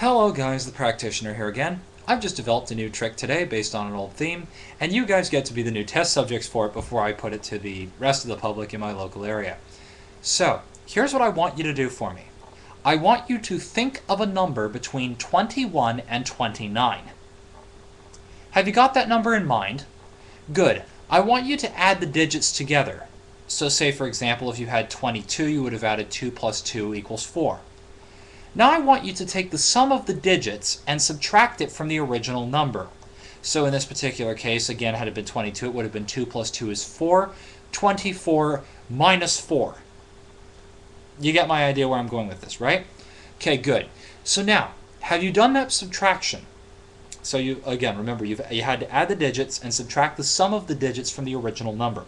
Hello guys, the practitioner here again. I've just developed a new trick today based on an old theme, and you guys get to be the new test subjects for it before I put it to the rest of the public in my local area. So, here's what I want you to do for me. I want you to think of a number between 21 and 29. Have you got that number in mind? Good. I want you to add the digits together. So say for example if you had 22 you would have added 2 plus 2 equals 4. Now I want you to take the sum of the digits and subtract it from the original number. So in this particular case, again, had it been 22, it would have been 2 plus 2 is 4. 24 minus 4. You get my idea where I'm going with this, right? Okay, good. So now, have you done that subtraction? So you again, remember, you've, you had to add the digits and subtract the sum of the digits from the original number.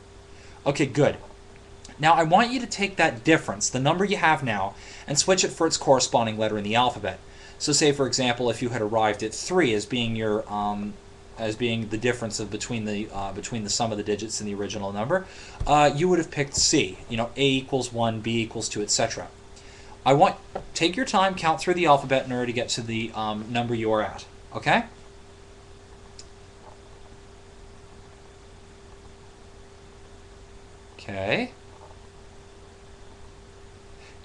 Okay, good. Now I want you to take that difference, the number you have now, and switch it for its corresponding letter in the alphabet. So say, for example, if you had arrived at 3 as being your um, as being the difference of between the uh, between the sum of the digits in the original number, uh, you would have picked C. You know, A equals 1, B equals 2, etc. I want take your time, count through the alphabet in order to get to the um, number you are at. Okay? Okay.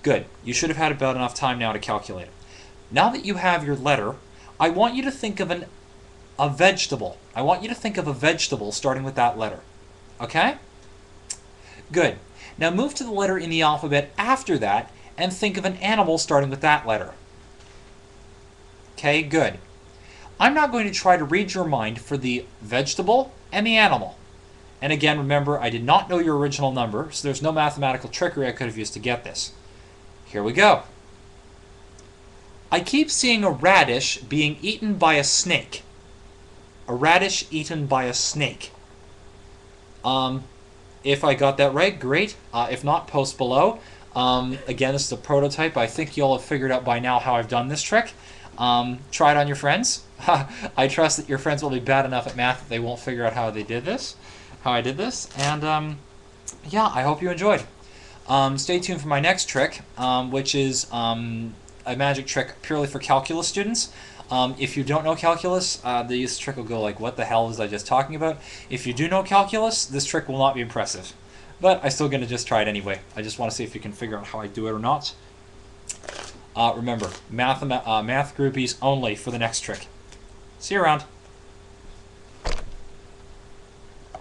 Good. You should have had about enough time now to calculate it. Now that you have your letter, I want you to think of an a vegetable. I want you to think of a vegetable starting with that letter. Okay? Good. Now move to the letter in the alphabet after that and think of an animal starting with that letter. Okay, good. I'm now going to try to read your mind for the vegetable and the animal. And again, remember, I did not know your original number, so there's no mathematical trickery I could have used to get this. Here we go. I keep seeing a radish being eaten by a snake. A radish eaten by a snake. Um, if I got that right, great. Uh, if not, post below. Um, again, this is a prototype. I think you'll have figured out by now how I've done this trick. Um, try it on your friends. I trust that your friends will be bad enough at math that they won't figure out how they did this, how I did this. And um, yeah, I hope you enjoyed. Um, stay tuned for my next trick, um, which is um, a magic trick purely for calculus students. Um, if you don't know calculus, uh, this trick will go like, what the hell was I just talking about? If you do know calculus, this trick will not be impressive. But I'm still going to just try it anyway. I just want to see if you can figure out how I do it or not. Uh, remember, math, uh, math groupies only for the next trick. See you around.